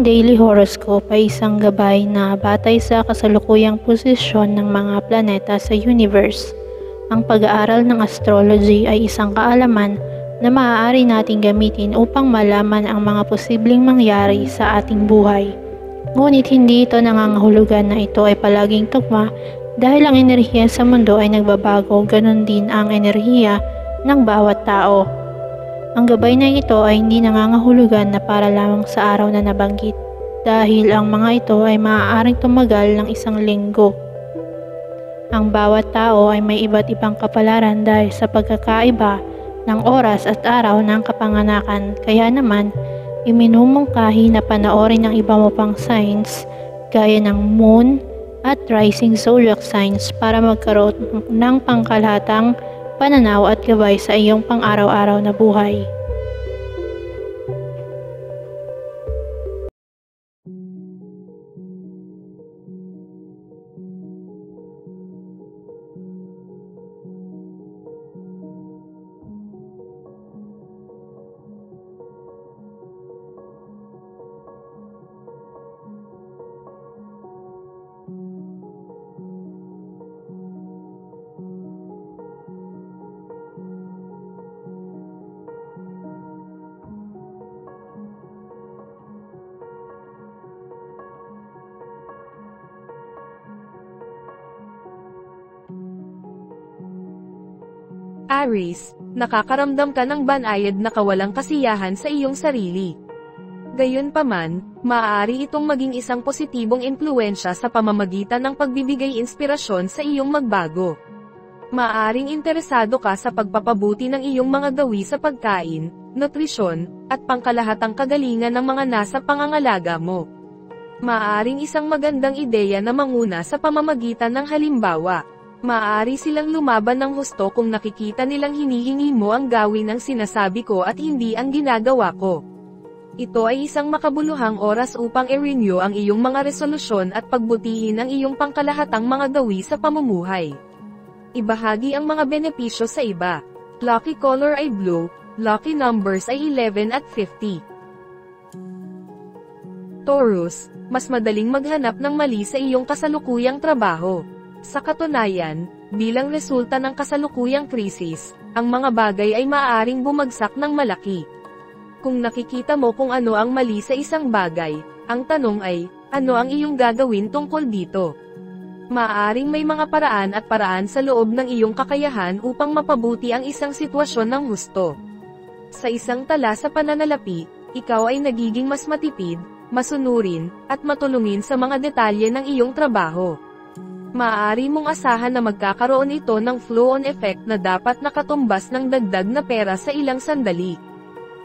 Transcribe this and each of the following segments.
ating daily horoscope ay isang gabay na batay sa kasalukuyang posisyon ng mga planeta sa universe. Ang pag-aaral ng astrology ay isang kaalaman na maaari nating gamitin upang malaman ang mga posibleng mangyari sa ating buhay. Ngunit hindi ito nangangahulugan na ito ay palaging tugma dahil ang enerhiya sa mundo ay nagbabago, ganon din ang enerhiya ng bawat tao. Ang gabay na ito ay hindi nangangahulugan na para lamang sa araw na nabanggit dahil ang mga ito ay maaaring tumagal ng isang linggo. Ang bawat tao ay may iba't ibang kapalaran dahil sa pagkakaiba ng oras at araw ng kapanganakan kaya naman iminumungkahi na panoorin ng iba mo pang signs gaya ng moon at rising zodiac signs para magkaroon ng pangkalahatang pananaw at gabay sa iyong pang-araw-araw na buhay. Aries, nakakaramdam ka ng banayad na kawalang kasiyahan sa iyong sarili. Gayunpaman, maaari itong maging isang positibong impluensya sa pamamagitan ng pagbibigay inspirasyon sa iyong magbago. Maaring interesado ka sa pagpapabuti ng iyong mga gawi sa pagkain, nutrisyon, at pangkalahatang kagalingan ng mga nasa pangangalaga mo. Maaring isang magandang ideya na manguna sa pamamagitan ng halimbawa. Maaari silang lumaban ng husto kung nakikita nilang hinihingi mo ang gawin ng sinasabi ko at hindi ang ginagawa ko. Ito ay isang makabuluhang oras upang i-renew ang iyong mga resolusyon at pagbutihin ang iyong pangkalahatang mga gawi sa pamumuhay. Ibahagi ang mga benepisyo sa iba. Lucky color ay blue, lucky numbers ay 11 at 50. Taurus, mas madaling maghanap ng mali sa iyong kasalukuyang trabaho. Sa katunayan, bilang resulta ng kasalukuyang krisis, ang mga bagay ay maaaring bumagsak ng malaki. Kung nakikita mo kung ano ang mali sa isang bagay, ang tanong ay, ano ang iyong gagawin tungkol dito? Maaaring may mga paraan at paraan sa loob ng iyong kakayahan upang mapabuti ang isang sitwasyon ng gusto. Sa isang tala sa pananalapi, ikaw ay nagiging mas matipid, masunurin, at matulungin sa mga detalye ng iyong trabaho. Maaari mong asahan na magkakaroon ito ng flow-on effect na dapat nakatumbas ng dagdag na pera sa ilang sandali.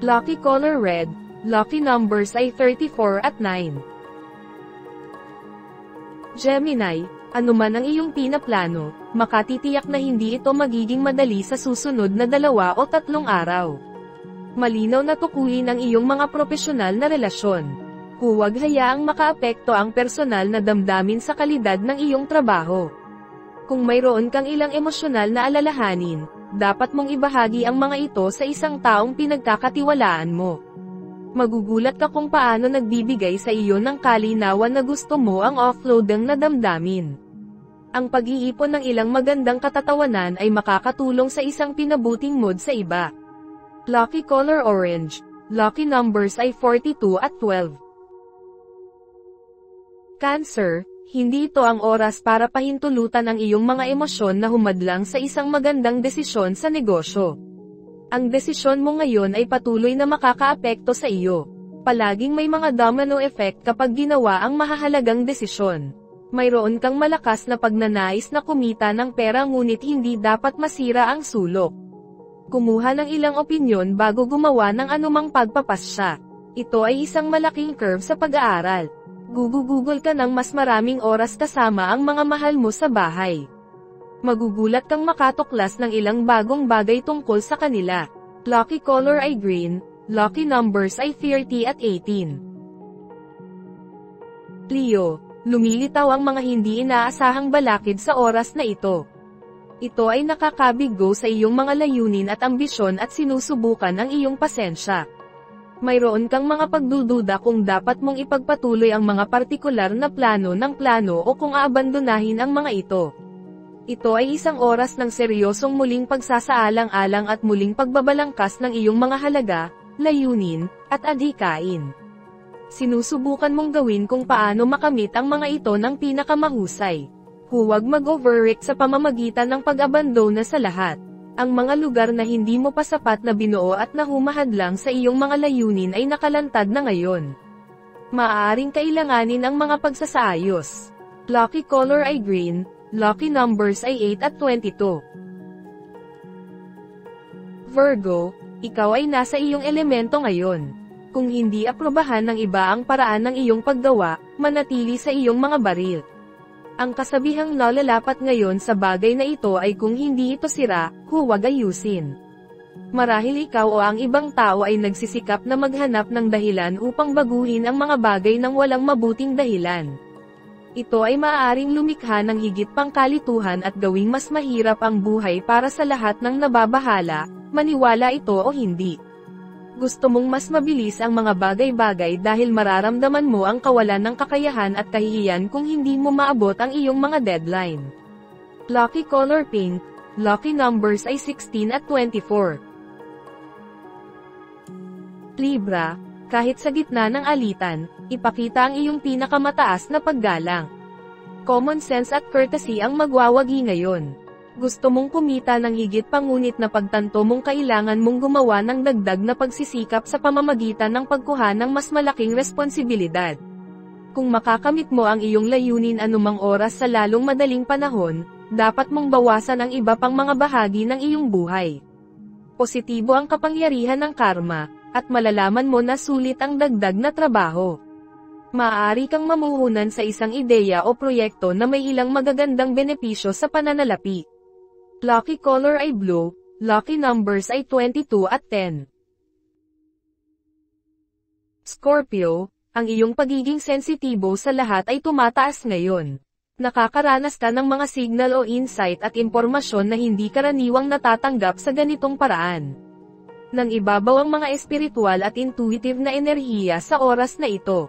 Lucky color red, lucky numbers ay 34 at 9. Gemini, anuman ang iyong pinaplano, makatitiyak na hindi ito magiging madali sa susunod na dalawa o tatlong araw. Malinaw na tukuyin ang iyong mga profesional na relasyon. Huwag hayaang makaapekto ang personal na damdamin sa kalidad ng iyong trabaho. Kung mayroon kang ilang emosyonal na alalahanin, dapat mong ibahagi ang mga ito sa isang taong pinagkakatiwalaan mo. Magugulat ka kung paano nagbibigay sa iyo ng kalinawan na gusto mo ang offload ng nadamdamin. Ang pag-iipon ng ilang magandang katatawanan ay makakatulong sa isang pinabuting mood sa iba. Lucky color orange. Lucky numbers ay 42 at 12. Cancer, hindi ito ang oras para pahintulutan ang iyong mga emosyon na humadlang sa isang magandang desisyon sa negosyo. Ang desisyon mo ngayon ay patuloy na makakaapekto sa iyo. Palaging may mga domino effect kapag ginawa ang mahahalagang desisyon. Mayroon kang malakas na pagnanais na kumita ng pera ngunit hindi dapat masira ang sulok. Kumuha ng ilang opinyon bago gumawa ng anumang pagpapasya. Ito ay isang malaking curve sa pag-aaral. Gugugugol ka ng mas maraming oras kasama ang mga mahal mo sa bahay. Magugulat kang makatuklas ng ilang bagong bagay tungkol sa kanila. Lucky color ay green, lucky numbers ay 30 at 18. Leo, lumilitaw ang mga hindi inaasahang balakid sa oras na ito. Ito ay nakakabigo sa iyong mga layunin at ambisyon at sinusubukan ang iyong pasensya. Mayroon kang mga pagdududa kung dapat mong ipagpatuloy ang mga partikular na plano ng plano o kung aabandonahin ang mga ito. Ito ay isang oras ng seryosong muling pagsasaalang-alang at muling pagbabalangkas ng iyong mga halaga, layunin, at adhikain. Sinusubukan mong gawin kung paano makamit ang mga ito ng pinakamahusay. Huwag mag-overreact sa pamamagitan ng pag-abandona sa lahat. Ang mga lugar na hindi mo pa sapat na binuo at nahumahad lang sa iyong mga layunin ay nakalantad na ngayon. Maaaring kailanganin ang mga pagsasaayos. Lucky color ay green, Lucky numbers ay 8 at 22. Virgo, ikaw ay nasa iyong elemento ngayon. Kung hindi aprobahan ng iba ang paraan ng iyong paggawa, manatili sa iyong mga baril. Ang kasabihang lalalapat ngayon sa bagay na ito ay kung hindi ito sira, huwag ayusin. Marahil ikaw o ang ibang tao ay nagsisikap na maghanap ng dahilan upang baguhin ang mga bagay ng walang mabuting dahilan. Ito ay maaaring lumikha ng higit pang kalituhan at gawing mas mahirap ang buhay para sa lahat ng nababahala, maniwala ito o hindi. Gusto mong mas mabilis ang mga bagay-bagay dahil mararamdaman mo ang kawalan ng kakayahan at kahihiyan kung hindi mo maabot ang iyong mga deadline. Lucky color pink, lucky numbers ay 16 at 24. Libra, kahit sa gitna ng alitan, ipakita ang iyong pinakamataas na paggalang. Common sense at courtesy ang magwawagi ngayon. Gusto mong kumita ng higit pangunit na pagtanto mong kailangan mong gumawa ng dagdag na pagsisikap sa pamamagitan ng pagkuha ng mas malaking responsibilidad. Kung makakamit mo ang iyong layunin anumang oras sa lalong madaling panahon, dapat mong bawasan ang iba pang mga bahagi ng iyong buhay. Positibo ang kapangyarihan ng karma, at malalaman mo na sulit ang dagdag na trabaho. Maaari kang mamuhunan sa isang ideya o proyekto na may ilang magagandang benepisyo sa pananalapi. Lucky color ay blue, lucky numbers ay 22 at 10. Scorpio, ang iyong pagiging sensitibo sa lahat ay tumataas ngayon. Nakakaranas ka ng mga signal o insight at impormasyon na hindi karaniwang natatanggap sa ganitong paraan nang ibabaw ang mga espiritual at intuitive na enerhiya sa oras na ito.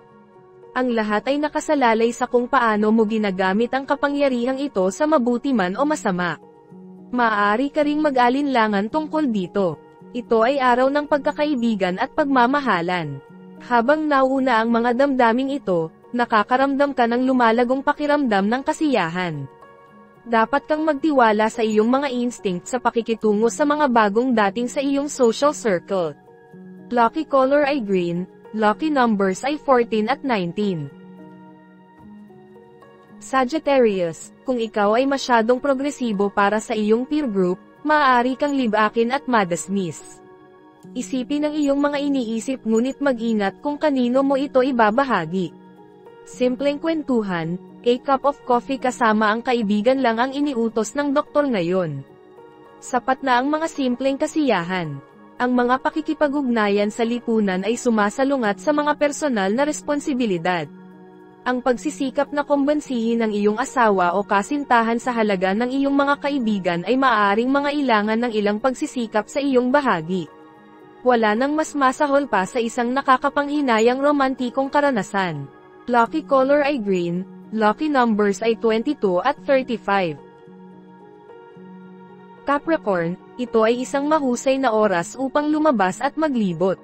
Ang lahat ay nakasalalay sa kung paano mo ginagamit ang kapangyarihang ito sa mabuti man o masama. Maaari ka ring mag-alinlangan tungkol dito. Ito ay araw ng pagkakaibigan at pagmamahalan. Habang nauna ang mga damdaming ito, nakakaramdam ka ng lumalagong pakiramdam ng kasiyahan dapat kang magtiwala sa iyong mga instinct sa pakikitungo sa mga bagong dating sa iyong social circle. Lucky color ay green, lucky numbers ay 14 at 19. Sagittarius, kung ikaw ay masyadong progresibo para sa iyong peer group, maaari kang libakin at madismiss. Isipin ang iyong mga iniisip ngunit mag-ingat kung kanino mo ito ibabahagi. Simpleng kwentuhan, a cup of coffee kasama ang kaibigan lang ang iniutos ng doktor ngayon. Sapat na ang mga simpleng kasiyahan. Ang mga pakikipag-ugnayan sa lipunan ay sumasalungat sa mga personal na responsibilidad. Ang pagsisikap na kumbansihin ng iyong asawa o kasintahan sa halaga ng iyong mga kaibigan ay maaaring mga ilangan ng ilang pagsisikap sa iyong bahagi. Wala nang mas masahol pa sa isang nakakapanghinayang romantikong karanasan. Lucky color ay green, lucky numbers ay 22 at 35. Capricorn, ito ay isang mahusay na oras upang lumabas at maglibot.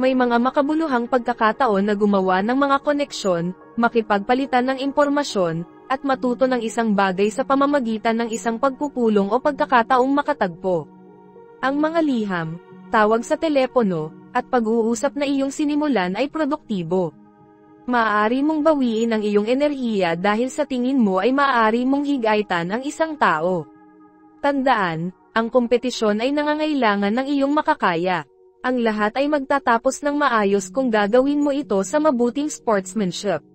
May mga makabuluhang pagkakataon na gumawa ng mga koneksyon, makipagpalitan ng impormasyon, at matuto ng isang bagay sa pamamagitan ng isang pagpupulong o pagkakataong makatagpo. Ang mga liham, tawag sa telepono, at pag-uusap na iyong sinimulan ay produktibo. Maaari mong bawiin ang iyong enerhiya dahil sa tingin mo ay maaari mong higaitan ang isang tao. Tandaan, ang kompetisyon ay nangangailangan ng iyong makakaya. Ang lahat ay magtatapos ng maayos kung gagawin mo ito sa mabuting sportsmanship.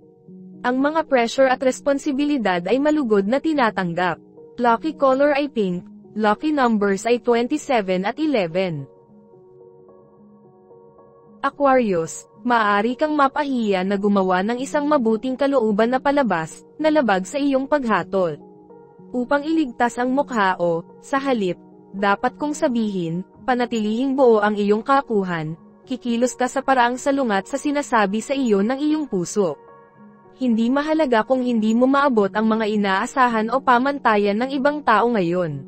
Ang mga pressure at responsibilidad ay malugod na tinatanggap. Lucky color ay pink, lucky numbers ay 27 at 11. Aquarius, maaari kang mapahiya na gumawa ng isang mabuting kalooban na palabas, na labag sa iyong paghatol. Upang iligtas ang mukha o, sa halip, dapat kong sabihin, panatilihing buo ang iyong kakuhan, kikilos ka sa paraang salungat sa sinasabi sa iyo ng iyong puso. Hindi mahalaga kung hindi mo maabot ang mga inaasahan o pamantayan ng ibang tao ngayon.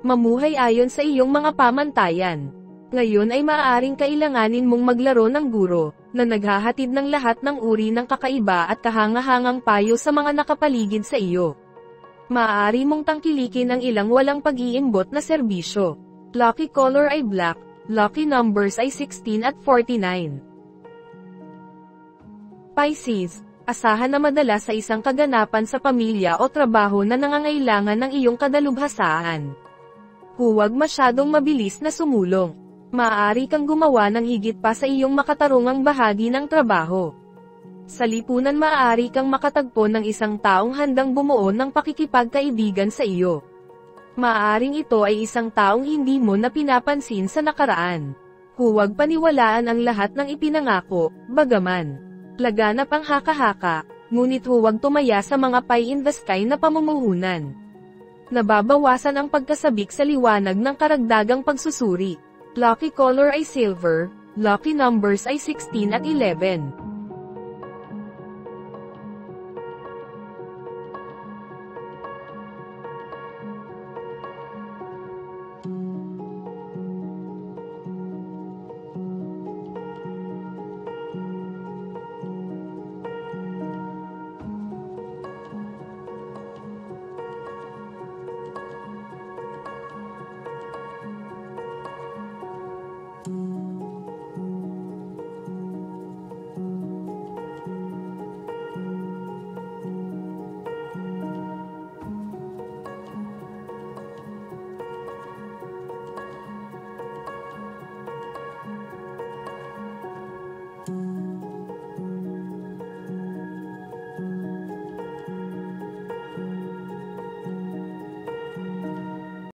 Mamuhay ayon sa iyong mga pamantayan. Ngayon ay maaaring kailanganin mong maglaro ng guro, na naghahatid ng lahat ng uri ng kakaiba at kahangahangang payo sa mga nakapaligid sa iyo. Maaari mong tangkilikin ang ilang walang pag-iimbot na serbisyo. Lucky color ay black, lucky numbers ay 16 at 49. Pisces, asahan na madala sa isang kaganapan sa pamilya o trabaho na nangangailangan ng iyong kadalubhasaan. Huwag masyadong mabilis na sumulong maaari kang gumawa ng higit pa sa iyong makatarungang bahagi ng trabaho. Sa lipunan maaari kang makatagpo ng isang taong handang bumuo ng pakikipagkaibigan sa iyo. Maaring ito ay isang taong hindi mo na pinapansin sa nakaraan. Huwag paniwalaan ang lahat ng ipinangako, bagaman. Laganap ang haka-haka, ngunit huwag tumaya sa mga pie in the sky na pamumuhunan. Nababawasan ang pagkasabik sa liwanag ng karagdagang pagsusuri. Lucky color ay silver, lucky numbers ay 16 at 11.